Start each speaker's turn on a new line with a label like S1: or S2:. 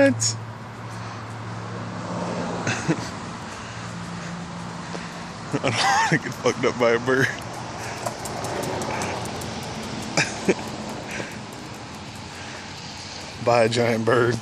S1: What? I don't want to get fucked up by a bird. by a giant bird.